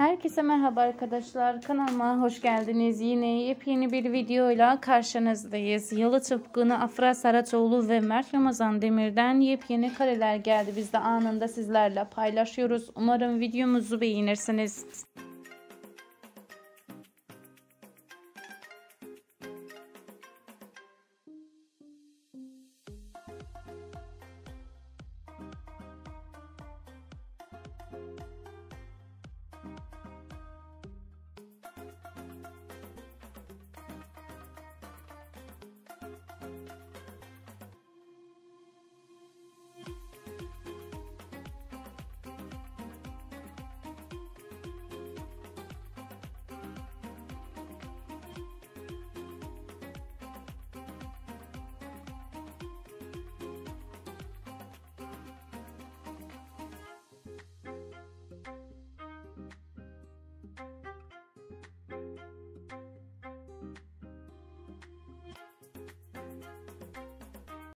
Herkese merhaba arkadaşlar. Kanalıma hoş geldiniz. Yine yepyeni bir videoyla karşınızdayız. Yalı Tıpkı'nı Afra Saraçoğlu ve Mert Ramazan Demir'den yepyeni kareler geldi. Biz de anında sizlerle paylaşıyoruz. Umarım videomuzu beğenirsiniz.